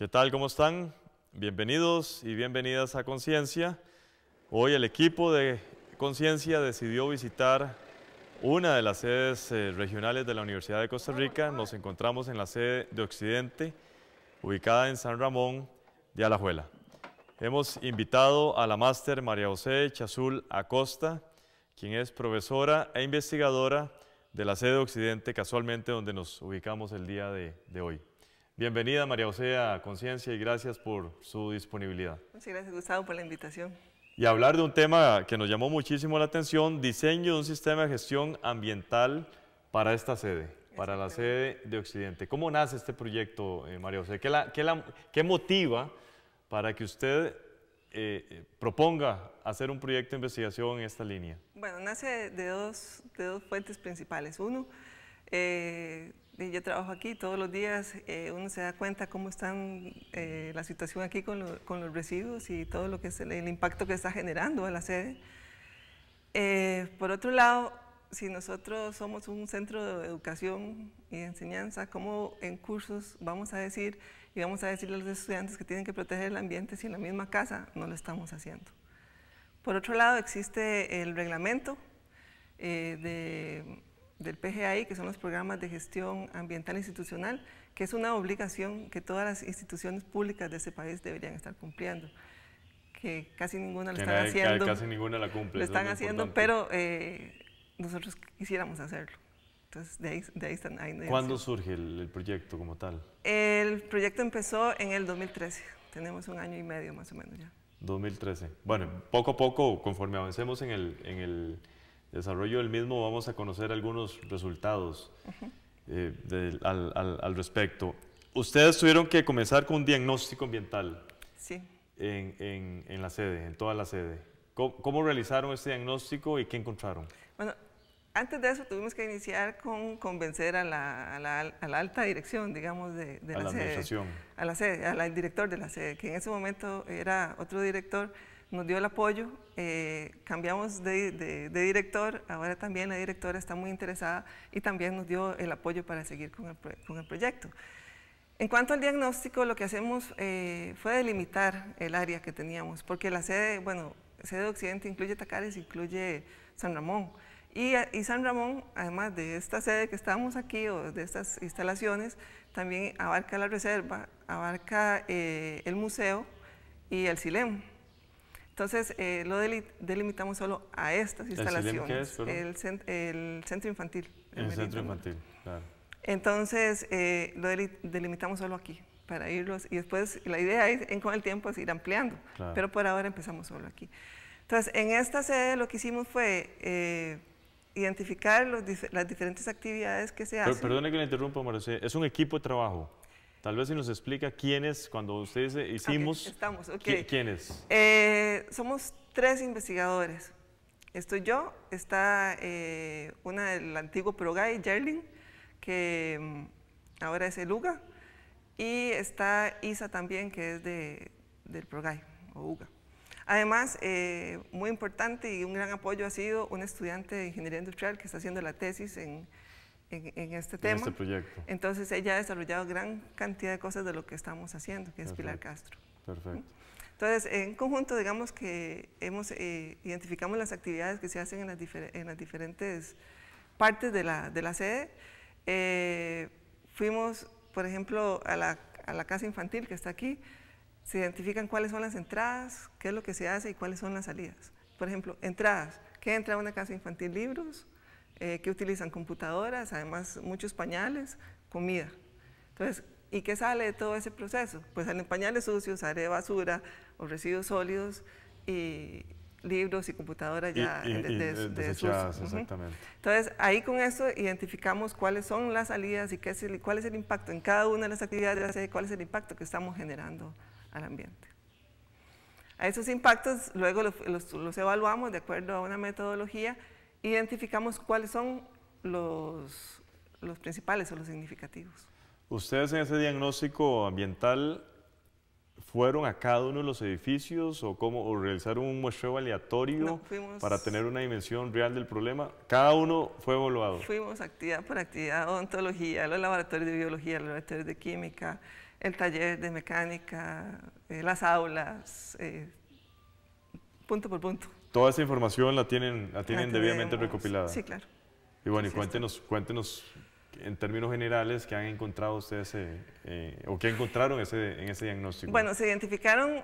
¿Qué tal? ¿Cómo están? Bienvenidos y bienvenidas a Conciencia. Hoy el equipo de Conciencia decidió visitar una de las sedes eh, regionales de la Universidad de Costa Rica. Nos encontramos en la sede de Occidente, ubicada en San Ramón de Alajuela. Hemos invitado a la máster María José Chazul Acosta, quien es profesora e investigadora de la sede de Occidente, casualmente donde nos ubicamos el día de, de hoy. Bienvenida María José a Conciencia y gracias por su disponibilidad. Muchas gracias Gustavo por la invitación. Y hablar de un tema que nos llamó muchísimo la atención, diseño de un sistema de gestión ambiental para esta sede, para la sede de Occidente. ¿Cómo nace este proyecto, eh, María José? ¿Qué, la, qué, la, ¿Qué, motiva para que usted eh, proponga hacer un proyecto de investigación en esta línea? Bueno, nace de dos, de dos fuentes principales. Uno, eh, yo trabajo aquí todos los días, eh, uno se da cuenta cómo está eh, la situación aquí con, lo, con, los residuos y todo lo que es el, el impacto que está generando a la sede. Eh, por otro lado, si nosotros somos un centro de educación y de enseñanza, ¿cómo en cursos vamos a decir y vamos a decirle a los estudiantes que tienen que proteger el ambiente si en la misma casa no lo estamos haciendo? Por otro lado, existe el reglamento eh, de del PGI, que son los programas de gestión ambiental institucional, que es una obligación que todas las instituciones públicas de ese país deberían estar cumpliendo, que casi ninguna lo están nadie, haciendo. Casi ninguna la cumple. Lo están haciendo, pero eh, nosotros quisiéramos hacerlo. Entonces, de ahí, de ahí están. Ahí ¿Cuándo surge el, el, proyecto como tal? El proyecto empezó en el 2013. Tenemos un año y medio más o menos ya. 2013. Bueno, poco a poco, conforme avancemos en el, en el desarrollo del mismo vamos a conocer algunos resultados uh -huh. eh, de, al, al, al, respecto. Ustedes tuvieron que comenzar con un diagnóstico ambiental sí. en, en, en, la sede, en toda la sede. ¿Cómo, ¿Cómo, realizaron este diagnóstico y qué encontraron? Bueno, antes de eso tuvimos que iniciar con convencer a la, a la, a la alta dirección, digamos, de, de a la, la sede. administración. A la sede, al director de la sede, que en ese momento era otro director nos dio el apoyo, eh, cambiamos de, director, ahora también la directora está muy interesada y también nos dio el apoyo para seguir con el, proyecto. En cuanto al diagnóstico, lo que hacemos eh, fue delimitar el área que teníamos, porque la sede, bueno, sede de Occidente incluye Tacares, incluye San Ramón, y, y, San Ramón, además de esta sede que estamos aquí o de estas instalaciones, también abarca la reserva, abarca eh, el museo y el Silem. Entonces, eh, lo delimitamos solo a estas instalaciones. ¿El, el, cent el centro infantil. El, el centro infantil, claro. Entonces, eh, lo delimitamos solo aquí para irlos y después la idea es, en, con el tiempo es ir ampliando, claro. pero por ahora empezamos solo aquí. Entonces, en esta sede lo que hicimos fue eh, identificar los, las diferentes actividades que se pero, hacen. Perdone que le interrumpa, Marcelo, es un equipo de trabajo. Tal vez si nos explica quiénes, cuando ustedes hicimos, okay, estamos, okay. ¿quiénes? Eh, somos tres investigadores. Estoy yo, está eh, una del antiguo Progray, Jerling, que um, ahora es el UGA, y está Isa también, que es de, del Progray, o UGA. Además, eh, muy importante y un gran apoyo ha sido un estudiante de Ingeniería Industrial que está haciendo la tesis en, en, en, este tema. En este proyecto. Entonces ella ha desarrollado gran cantidad de cosas de lo que estamos haciendo, que es Perfecto. Pilar Castro. Perfecto. Entonces, en conjunto, digamos que hemos, eh, identificamos las actividades que se hacen en las, difer en las diferentes partes de la, de la sede. Eh, fuimos, por ejemplo, a la, a la casa infantil que está aquí, se identifican cuáles son las entradas, qué es lo que se hace y cuáles son las salidas. Por ejemplo, entradas, ¿qué entra a una casa infantil? Libros, eh, que utilizan computadoras, además muchos pañales, comida. Entonces, ¿y qué sale de todo ese proceso? Pues salen pañales sucios, área de basura o residuos sólidos y libros y computadoras ya y, y, de, de, de desechadas, uh -huh. exactamente. Entonces, ahí con esto identificamos cuáles son las salidas y qué es el, cuál es el impacto en cada una de las actividades de la sede, cuál es el impacto que estamos generando al ambiente. A esos impactos luego los, los, los evaluamos de acuerdo a una metodología identificamos cuáles son los, los principales o los significativos. ¿Ustedes en ese diagnóstico ambiental fueron a cada uno de los edificios o, cómo, o realizaron un muestreo aleatorio no, fuimos, para tener una dimensión real del problema? Cada uno fue evaluado. Fuimos actividad por actividad, odontología, los laboratorios de biología, los laboratorios de química, el taller de mecánica, eh, las aulas, eh, punto por punto. Toda esa información la tienen, la tienen debidamente recopilada. Sí, claro. Y bueno, y cuéntenos, cuéntenos en términos generales qué han encontrado ustedes eh, o qué encontraron ese, en ese diagnóstico. Bueno, se identificaron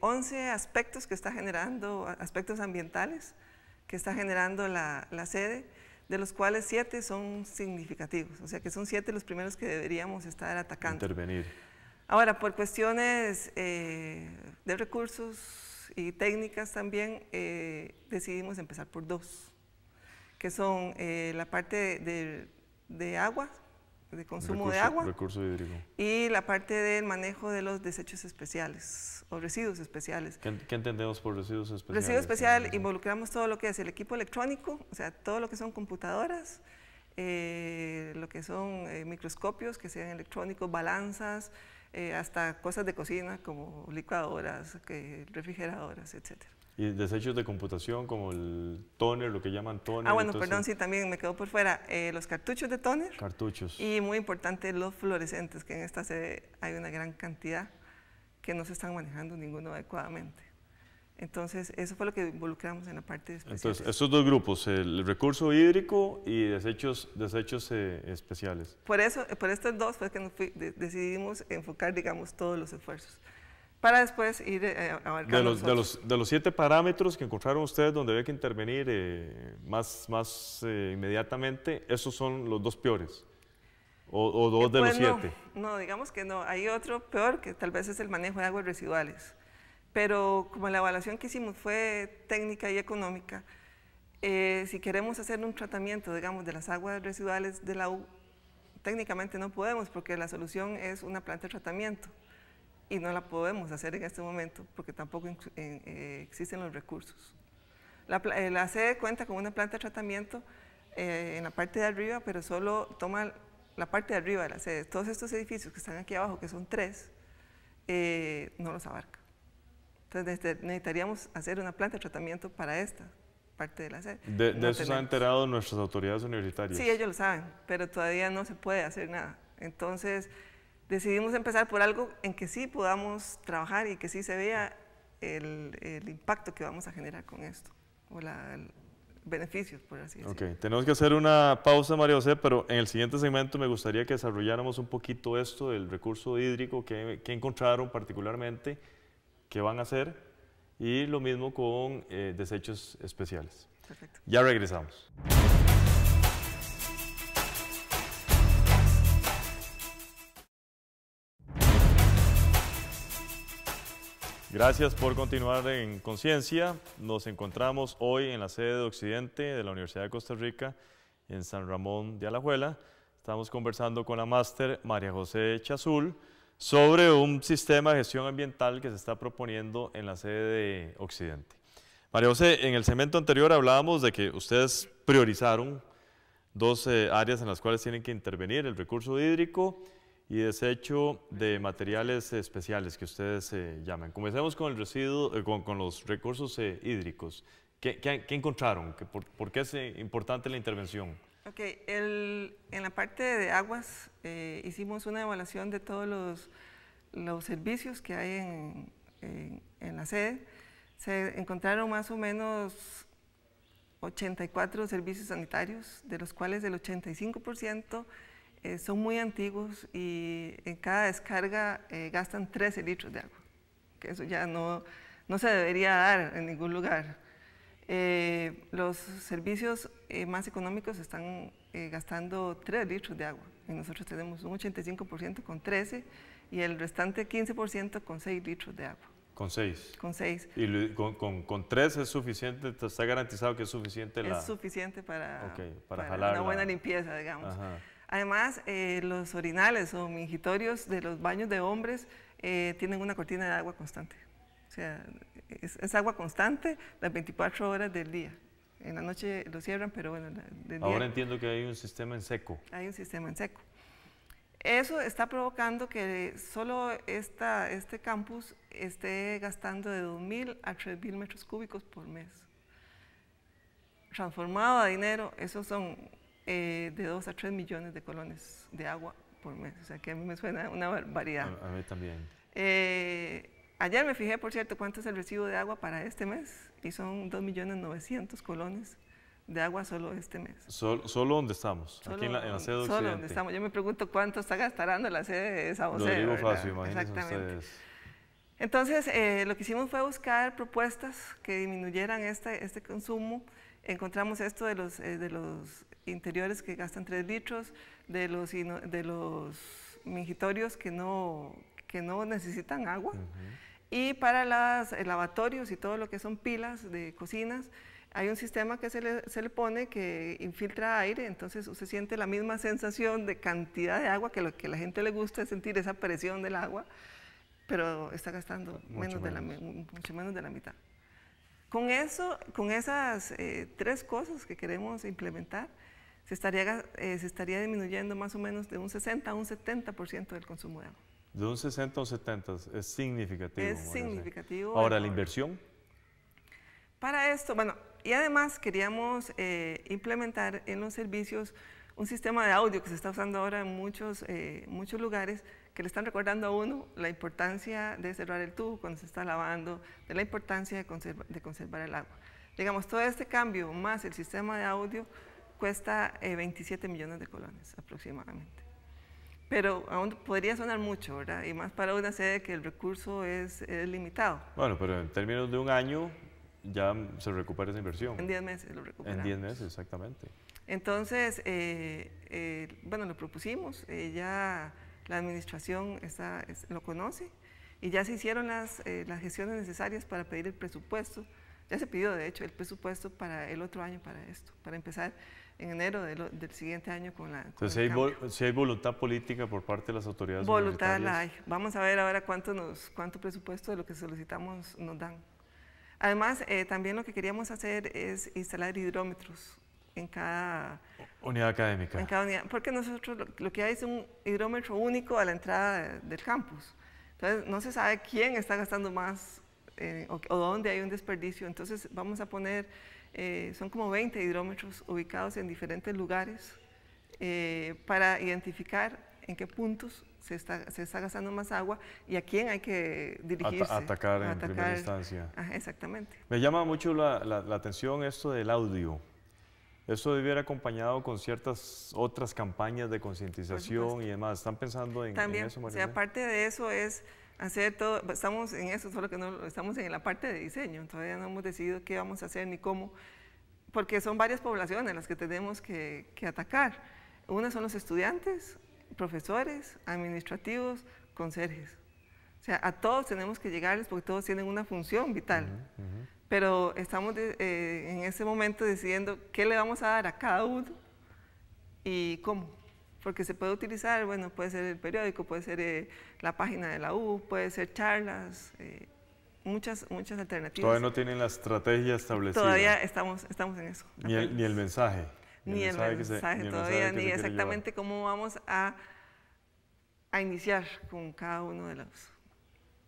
11 aspectos que está generando, aspectos ambientales que está generando la, la sede de los cuales siete son significativos, o sea que son siete los primeros que deberíamos estar atacando. Intervenir. Ahora, por cuestiones eh, de recursos y técnicas también, eh, decidimos empezar por dos, que son eh, la parte de, de agua, de consumo de agua. Recurso hídrico. Y la parte del manejo de los desechos especiales o residuos especiales. ¿Qué, entendemos por residuos especiales? Residuo especial, involucramos todo lo que es el equipo electrónico, o sea, todo lo que son computadoras, eh, lo que son eh, microscopios, que sean electrónicos, balanzas, eh, hasta cosas de cocina como licuadoras, refrigeradoras, etcétera. Y desechos de computación como el toner, lo que llaman toner. Ah, bueno, perdón, sí, también me quedó por fuera. Eh, los cartuchos de toner. Cartuchos. Y muy importante, los fluorescentes, que en esta sede hay una gran cantidad que no se están manejando ninguno adecuadamente. Entonces, eso fue lo que involucramos en la parte de Entonces, estos dos grupos, el recurso hídrico y desechos, desechos eh, especiales. Por eso, por estos dos fue que decidimos enfocar, digamos, todos los esfuerzos para después ir eh, abarcando de los, de los, de, los, siete parámetros que encontraron ustedes donde había que intervenir eh, más, más eh, inmediatamente, esos son los dos peores. O, dos de los pues siete. No, digamos que no. Hay otro peor que tal vez es el manejo de aguas residuales. Pero como la evaluación que hicimos fue técnica y económica, si queremos hacer un tratamiento, digamos, de las aguas residuales de la U, técnicamente no podemos porque la solución es una planta de tratamiento y no la podemos hacer en este momento porque tampoco eh, existen los recursos. La, eh, la, sede cuenta con una planta de tratamiento eh, en la parte de arriba, pero solo toma la parte de arriba de la sede. Todos estos edificios que están aquí abajo, que son tres, no los abarca. Entonces necesitaríamos hacer una planta de tratamiento para esta parte de la sede. De, eso se han enterado nuestras autoridades universitarias. Sí, ellos lo saben, pero todavía no se puede hacer nada. Entonces, decidimos empezar por algo en que sí podamos trabajar y que sí se vea el, el impacto que vamos a generar con esto, o la, el beneficios, por así decirlo. Ok, tenemos que hacer una pausa, María José, pero en el siguiente segmento me gustaría que desarrolláramos un poquito esto del recurso hídrico, que, que encontraron particularmente, qué van a hacer, y lo mismo con eh, desechos especiales. Perfecto. Ya regresamos. Gracias por continuar en Conciencia. Nos encontramos hoy en la sede de Occidente de la Universidad de Costa Rica, en San Ramón de Alajuela. Estamos conversando con la máster María José Chazul sobre un sistema de gestión ambiental que se está proponiendo en la sede de Occidente. María José, en el segmento anterior hablábamos de que ustedes priorizaron dos eh, áreas en las cuales tienen que intervenir, el recurso hídrico y desecho de materiales especiales que ustedes eh, llaman. Comencemos con el residuo, eh, con, los recursos eh, hídricos. ¿Qué, qué, encontraron? por, qué es importante la intervención? Ok, en la parte de aguas hicimos una evaluación de todos los, los servicios que hay en, en, en, la sede. Se encontraron más o menos 84 servicios sanitarios, de los cuales el 85% eh, son muy antiguos y en cada descarga eh, gastan 13 litros de agua, que eso ya no, no se debería dar en ningún lugar. Eh, los servicios más económicos están gastando 3 litros de agua y nosotros tenemos un 85% con 13 y el restante 15% con 6 litros de agua. Con 6. Con 6. ¿Y con, con, con 3 es suficiente? ¿Está garantizado que es suficiente la...? Es suficiente para, para, para una buena limpieza, digamos. Ajá. Además, eh, los orinales o mingitorios de los baños de hombres eh, tienen una cortina de agua constante. O sea, es, agua constante las 24 horas del día. En la noche lo cierran, pero bueno, del Ahora entiendo que hay un sistema en seco. Hay un sistema en seco. Eso está provocando que solo esta, este campus esté gastando de 2.000 a 3.000 metros cúbicos por mes. Transformado a dinero, esos son eh, de 2 a 3 millones de colones de agua por mes. O sea que a mí me suena una barbaridad. A, mí también. Eh, ayer me fijé, por cierto, cuánto es el recibo de agua para este mes y son 2.900.000 colones de agua solo este mes. Solo, solo donde estamos, aquí en la, sede Solo donde estamos. Yo me pregunto cuánto está gastarando la sede de. Lo digo fácil, imagínense ustedes. Entonces, eh, lo que hicimos fue buscar propuestas que disminuyeran este, este consumo. Encontramos esto de los, eh, de los interiores que gastan 3 litros, de los, de los mingitorios que no, que no necesitan agua. Y para los lavatorios y todo lo que son pilas de cocinas, hay un sistema que se le, se le, pone que infiltra aire, entonces usted siente la misma sensación de cantidad de agua que lo que a la gente le gusta es sentir esa presión del agua, pero está gastando menos, De la, mucho menos de la mitad. Con eso, con esas eh, tres cosas que queremos implementar, se estaría, eh, se estaría disminuyendo más o menos de un 60 a un 70% del consumo de agua. De un 60 a un 70 es significativo. Es significativo. Ahora, la inversión. Para esto, bueno, y además queríamos eh, implementar en los servicios un sistema de audio que se está usando ahora en muchos, eh, muchos lugares que le están recordando a uno la importancia de cerrar el tubo cuando se está lavando, de la importancia de, de conservar el agua. Digamos, todo este cambio más el sistema de audio cuesta 27 eh, millones de colones aproximadamente. Pero aún podría sonar mucho, ¿verdad? Y más para una sede que el recurso es, es limitado. Bueno, pero en términos de un año, ya se recupera esa inversión. En 10 meses lo recuperamos. En 10 meses, exactamente. Entonces, eh, eh, bueno, lo propusimos, eh, ya la administración está, lo conoce y ya se hicieron las, las gestiones necesarias para pedir el presupuesto. Ya se pidió, de hecho, el presupuesto para el otro año para esto, para empezar en enero del siguiente año con la... Entonces, si hay, voluntad política por parte de las autoridades Voluntad la hay. Vamos a ver ahora cuánto, nos, cuánto presupuesto de lo que solicitamos nos dan. Además, eh, también lo que queríamos hacer es instalar hidrómetros en cada unidad académica. En cada unidad, porque nosotros lo, que hay es un hidrómetro único a la entrada del campus. Entonces, no se sabe quién está gastando más eh, o, dónde hay un desperdicio. Entonces, vamos a poner, eh, son como 20 hidrómetros ubicados en diferentes lugares para identificar en qué puntos se está, se está gastando más agua y a quién hay que dirigirse. atacar en primera instancia. exactamente. Me llama mucho la, la, atención esto del audio. Eso debiera acompañado con ciertas otras campañas de concientización y demás. ¿Están pensando en, También, eso, María? O aparte de eso es hacer todo, estamos en eso, solo que no estamos en la parte de diseño, todavía no hemos decidido qué vamos a hacer ni cómo, porque son varias poblaciones las que tenemos que, que atacar. Una son los estudiantes, profesores, administrativos, conserjes. O sea, a todos tenemos que llegarles porque todos tienen una función vital. Pero estamos eh, en ese momento decidiendo qué le vamos a dar a cada uno y cómo. Porque se puede utilizar, bueno, puede ser el periódico, puede ser eh, la página de la U, puede ser charlas, eh, muchas, muchas alternativas. Todavía no tienen la estrategia establecida. Todavía estamos, estamos en eso. Ni el, ni el mensaje. Ni el mensaje, todavía, ni exactamente cómo vamos a, a iniciar con cada uno de los...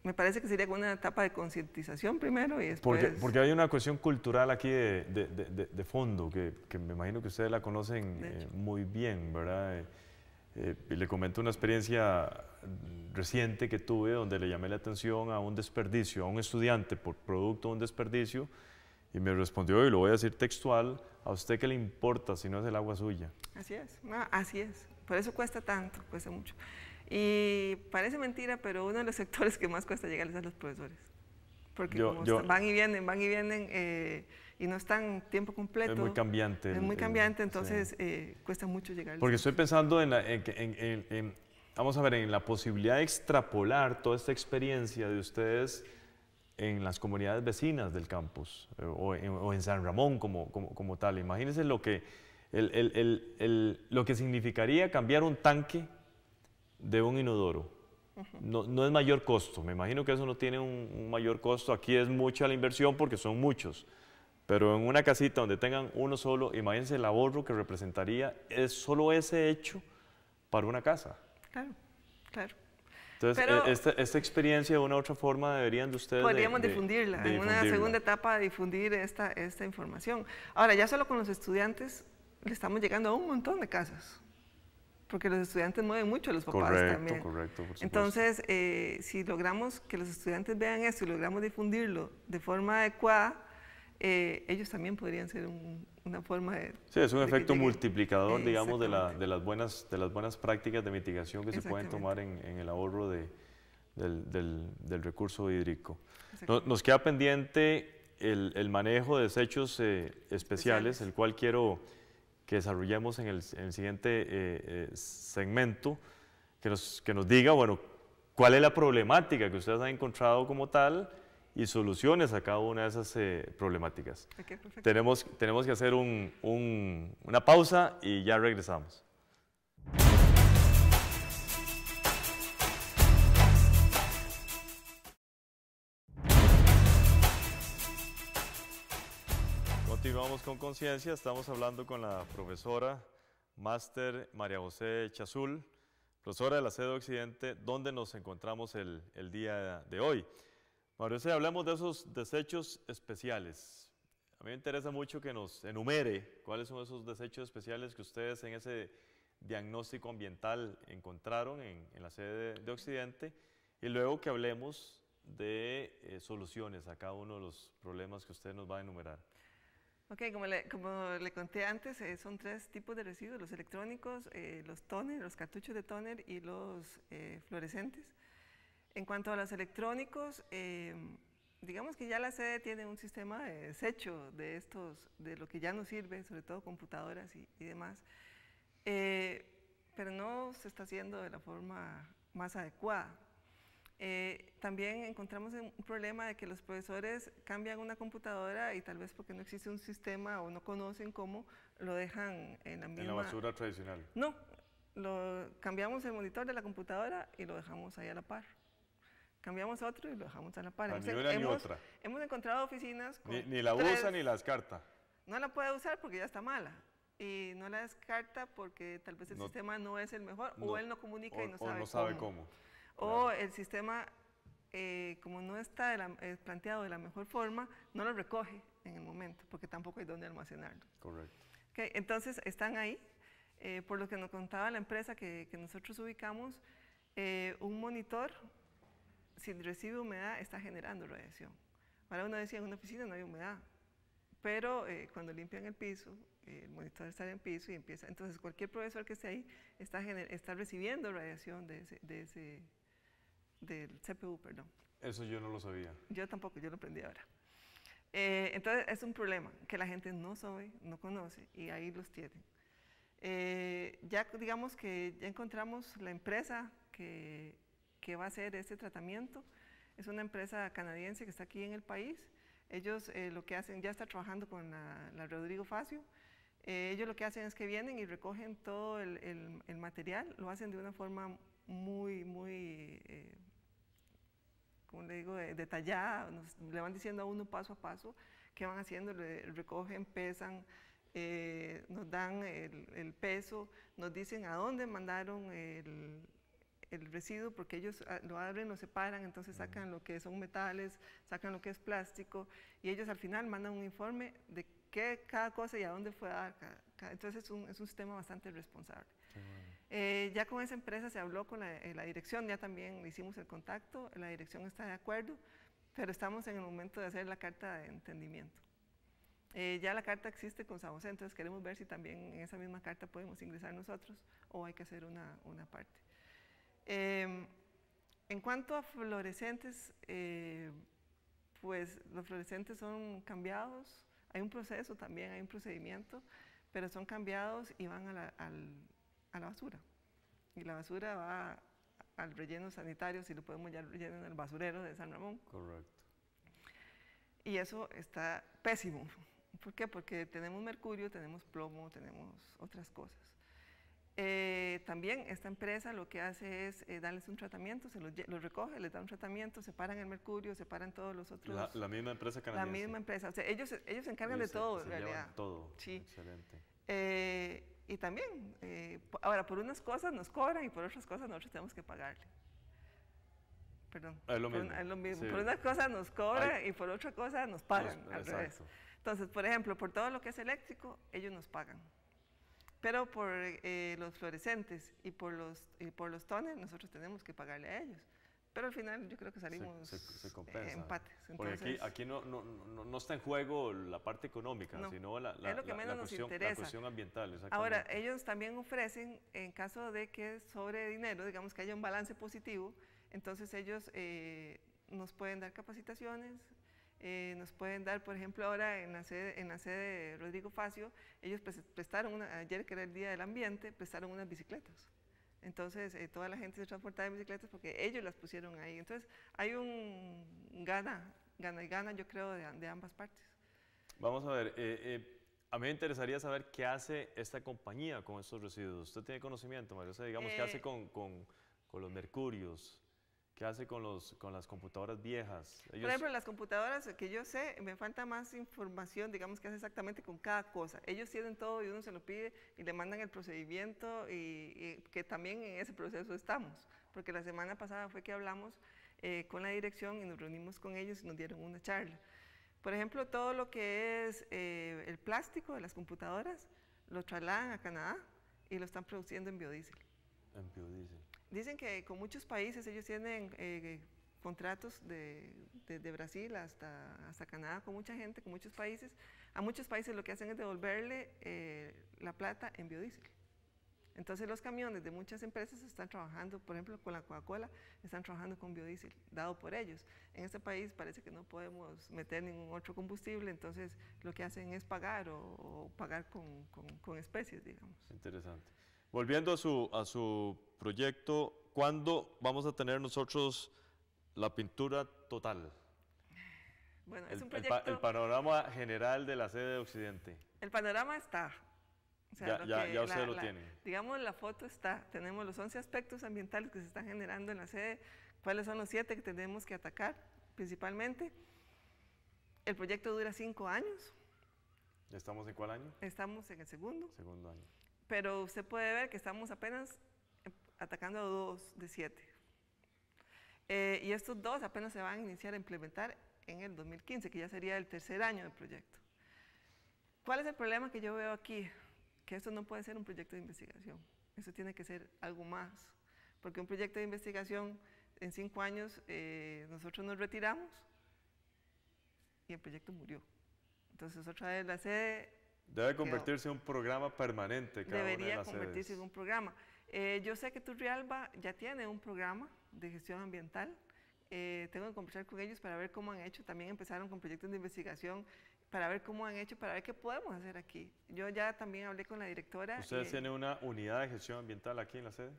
Me parece que sería una etapa de concientización primero y después... Porque, porque hay una cuestión cultural aquí de, de, de, fondo, que, que, me imagino que ustedes la conocen eh, muy bien, ¿verdad? Eh, eh, le comento una experiencia reciente que tuve donde le llamé la atención a un desperdicio, a un estudiante por producto de un desperdicio, y me respondió, y lo voy a decir textual, ¿a usted qué le importa si no es el agua suya? Así es, así es. Por eso cuesta tanto, cuesta mucho. Y parece mentira, pero uno de los sectores que más cuesta llegar es a los profesores. Porque van y vienen, van y vienen eh, y no están tiempo completo. Es muy cambiante. Es muy cambiante, entonces eh, cuesta mucho llegar. Porque estoy pensando en, en, vamos a ver, en la posibilidad de extrapolar toda esta experiencia de ustedes en las comunidades vecinas del campus eh, o, en, San Ramón como, como, tal. Imagínense lo que, lo que significaría cambiar un tanque de un inodoro. no, no, es mayor costo, me imagino que eso no tiene un, mayor costo. Aquí es mucha la inversión porque son muchos. Pero en una casita donde tengan uno solo, imagínense el ahorro que representaría es solo ese hecho para una casa. Claro, claro. Entonces, e, esta, esta, experiencia de una u otra forma deberían de ustedes... Podríamos difundirla, en una segunda etapa difundir esta, esta información. Ahora, ya solo con los estudiantes le estamos llegando a un montón de casas. Porque los estudiantes mueven mucho a los papás correcto, también. Correcto, supuesto. Entonces, eh, si logramos que los estudiantes vean esto y logramos difundirlo de forma adecuada, eh, ellos también podrían ser una forma de... Sí, es un efecto multiplicador, digamos, de, la- de, las buenas, de las buenas prácticas de mitigación que se pueden tomar en, en el ahorro de- del, del- del recurso hídrico. No- Exactamente. nos queda pendiente el, el manejo de desechos eh, especiales, Especiales. el cual quiero que desarrollemos en el, en el siguiente eh, eh, segmento, que nos, que nos diga, bueno, cuál es la problemática que ustedes han encontrado como tal y soluciones a cada una de esas eh, problemáticas. Ok, perfecto. Tenemos, tenemos que hacer un- un- una pausa y ya regresamos. Continuamos con conciencia, estamos hablando con la profesora máster María José Chazul, profesora de la sede Occidente, donde nos encontramos el, el día de hoy. María José, hablamos de esos desechos especiales. A mí me interesa mucho que nos enumere cuáles son esos desechos especiales que ustedes en ese diagnóstico ambiental encontraron en, en la sede de, de Occidente y luego que hablemos de eh, soluciones a cada uno de los problemas que usted nos va a enumerar. Ok, como le, como le conté antes, eh, son tres tipos de residuos, los electrónicos, eh, los toner, los cartuchos de toner y los eh, fluorescentes. En cuanto a los electrónicos, eh, digamos que ya la sede tiene un sistema de desecho de estos, de lo que ya no sirve, sobre todo computadoras y, demás, pero no se está haciendo de la forma más adecuada. Eh, también encontramos un problema de que los profesores cambian una computadora y tal vez porque no existe un sistema o no conocen cómo, lo dejan en la misma... En la basura tradicional. No, lo, cambiamos el monitor de la computadora y lo dejamos ahí a la par. Cambiamos otro y lo dejamos a la par. Hemos ni una ni hemos, otra. hemos encontrado oficinas con Ni, ni la tres- usa ni la descarta. no la puede usar porque ya está mala. Y no la descarta porque tal vez el No- sistema no es el mejor no, o él no comunica O, y no o sabe, no sabe cómo. cómo. O el sistema, eh, como no está de la- eh, planteado de la mejor forma, no lo recoge en el momento porque tampoco hay dónde almacenarlo. Correcto. Ok, Entonces están ahí. eh, por lo que nos contaba la empresa que, que nosotros ubicamos, eh, un monitor, si recibe humedad, está generando radiación. Ahora uno decía, en una oficina no hay humedad, pero eh, cuando limpian el piso, eh, el monitor está en piso y empieza, entonces cualquier profesor que esté ahí está, está recibiendo radiación de ese, de ese, del CPU, perdón. Eso yo no lo sabía. Yo tampoco, yo lo aprendí ahora. Eh, entonces es un problema que la gente no sabe, no conoce y ahí los tienen. Eh, ya digamos que ya encontramos la empresa que, que va a hacer este tratamiento. Es una empresa canadiense que está aquí en el país. Ellos eh, lo que hacen, ya está trabajando con la, la Rodrigo Facio. Eh, ellos lo que hacen es que vienen y recogen todo el, el- el material, lo hacen de una forma muy, muy eh, como le digo, de- detallada, nos- le van diciendo a uno paso a paso qué van haciendo, le recogen, pesan, eh, nos dan el, el peso, nos dicen a dónde mandaron el, el residuo, porque ellos ah, lo abren, lo separan, entonces sacan lo que son metales, sacan lo que es plástico, y ellos al final mandan un informe de qué cada cosa y a dónde fue a dar. cada- cada- entonces es un, es un sistema bastante responsable. Eh, ya con esa empresa se habló con la, eh, dirección, ya también hicimos el contacto, la dirección está de acuerdo, pero estamos en el momento de hacer la carta de entendimiento. Eh, ya la carta existe con San José, entonces queremos ver si también en esa misma carta podemos ingresar nosotros o hay que hacer una, parte. Eh, en cuanto a fluorescentes, pues los fluorescentes son cambiados, hay un proceso también, hay un procedimiento, pero son cambiados y van al- a la basura. Y la basura va al relleno sanitario, si lo podemos ya relleno en el basurero de San Ramón. Correcto. Y eso está pésimo. ¿Por qué? Porque tenemos mercurio, tenemos plomo, tenemos otras cosas. Eh, también esta empresa lo que hace es eh, darles un tratamiento, se los, los recoge, les da un tratamiento, separan el mercurio, separan todos los otros. La, la misma empresa la canadiense. misma empresa. O sea, ellos, ellos se encargan Ellos de se- todo, se en realidad. todo. Sí. Excelente. Eh, y también, eh, ahora, por unas cosas nos cobran y por otras cosas nosotros tenemos que pagarle. Perdón. Es lo por mismo, una- es lo mismo. sí. Por una cosa nos cobran y por otra cosa nos pagan, Nos- al revés. Entonces, por ejemplo, por todo lo que es eléctrico, ellos nos pagan. pero por eh, los fluorescentes y por los, y por los tones nosotros tenemos que pagarle a ellos. Pero al final yo creo que salimos se, se, compensa. empates. Porque aquí, aquí no, no, no, está en juego la parte económica, sino la, la, la, cuestión, la, cuestión, ambiental. Ahora, ellos también ofrecen, en caso de que sobre dinero, digamos que haya un balance positivo, entonces ellos eh, nos pueden dar capacitaciones, eh, nos pueden dar, por ejemplo, ahora en la sede, en la sede de Rodrigo Facio, ellos prestaron, una, ayer que era el Día del Ambiente, prestaron unas bicicletas. Entonces, eh, toda la gente se transportaba en bicicletas porque ellos las pusieron ahí. Entonces, hay un gana, gana y gana, yo creo, de, ambas partes. Vamos a ver, eh, a mí me interesaría saber qué hace esta compañía con estos residuos. ¿Usted tiene conocimiento, María? O digamos, ¿qué hace con, con, con los mercurios? ¿Qué hace con, los, con las computadoras viejas? Por ejemplo, las computadoras que yo sé, me falta más información, digamos, qué hace exactamente con cada cosa. Ellos tienen todo y uno se lo pide y le mandan el procedimiento y, que también en ese proceso estamos. Porque la semana pasada fue que hablamos eh, con la dirección y nos reunimos con ellos y nos dieron una charla. Por ejemplo, todo lo que es eh, el plástico de las computadoras, lo trasladan a Canadá y lo están produciendo en biodiesel. En biodiesel. Dicen que con muchos países ellos tienen eh, contratos de, Brasil hasta, hasta Canadá, con mucha gente, con muchos países. A muchos países lo que hacen es devolverle eh, la plata en biodiesel. Entonces los camiones de muchas empresas están trabajando, por ejemplo con la Coca-Cola, están trabajando con biodiesel, dado por ellos. En este país parece que no podemos meter ningún otro combustible, entonces lo que hacen es pagar o, pagar con, con, con especies, digamos. Interesante. Volviendo a su, a su proyecto, ¿cuándo vamos a tener nosotros la pintura total? Bueno, es el, un proyecto... el, panorama general de la sede de Occidente. El panorama está. ya, ya, ya usted lo tiene. Digamos, la foto está. Tenemos los 11 aspectos ambientales que se están generando en la sede. ¿Cuáles son los siete que tenemos que atacar principalmente? El proyecto dura cinco años. ¿Estamos en cuál año? Estamos en el segundo. Segundo año pero usted puede ver que estamos apenas atacando a dos de siete. Eh, y estos dos apenas se van a iniciar a implementar en el 2015, que ya sería el tercer año del proyecto. ¿Cuál es el problema que yo veo aquí? Que esto no puede ser un proyecto de investigación, eso tiene que ser algo más, porque un proyecto de investigación en cinco años eh, nosotros nos retiramos y el proyecto murió. Entonces otra vez la sede Debe convertirse en un programa permanente. Cada debería convertirse en un programa. Eh, yo sé que Turrialba ya tiene un programa de gestión ambiental. Eh, tengo que conversar con ellos para ver cómo han hecho. También empezaron con proyectos de investigación para ver cómo han hecho, para ver qué podemos hacer aquí. Yo ya también hablé con la directora. ¿Ustedes tienen una unidad de gestión ambiental aquí en la sede?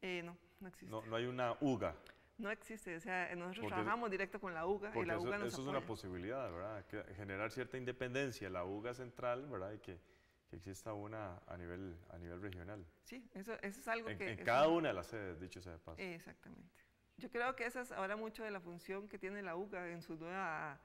Eh, no, no existe. No, no hay una UGA. No existe, o sea, nosotros trabajamos directo con la UGA y la UGA eso, nos Eso es una posibilidad, ¿verdad? generar cierta independencia, la UGA central, ¿verdad? Y que, que, exista una a nivel, a nivel regional. Sí, eso, eso es algo que... En cada una de las sedes, dicho sea de paso. Exactamente. Yo creo que esa es ahora mucho de la función que tiene la UGA en su nueva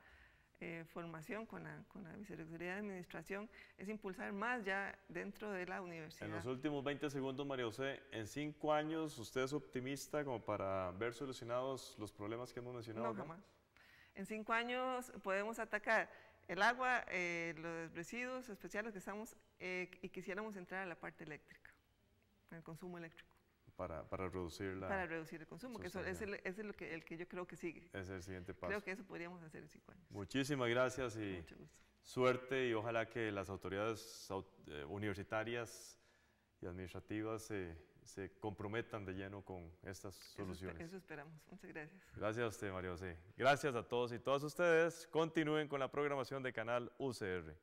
eh, formación con la, con la Vicerrectoría de Administración es impulsar más ya dentro de la universidad. En los últimos 20 segundos, María José, en cinco años, ¿usted es optimista como para ver solucionados los problemas que hemos mencionado? No, jamás. En cinco años podemos atacar el agua, eh, los residuos especiales que estamos eh, y quisiéramos entrar a la parte eléctrica, el consumo eléctrico para, para, reducir la... Para reducir el consumo, que eso es, el, que, el que yo creo que sigue. Es el siguiente paso. Creo que eso podríamos hacer en cinco años. Muchísimas gracias y suerte y ojalá que las autoridades eh, universitarias y administrativas se comprometan de lleno con estas soluciones. Eso, esperamos. Muchas gracias. Gracias a usted, María José. Gracias a todos y todas ustedes. Continúen con la programación de Canal UCR.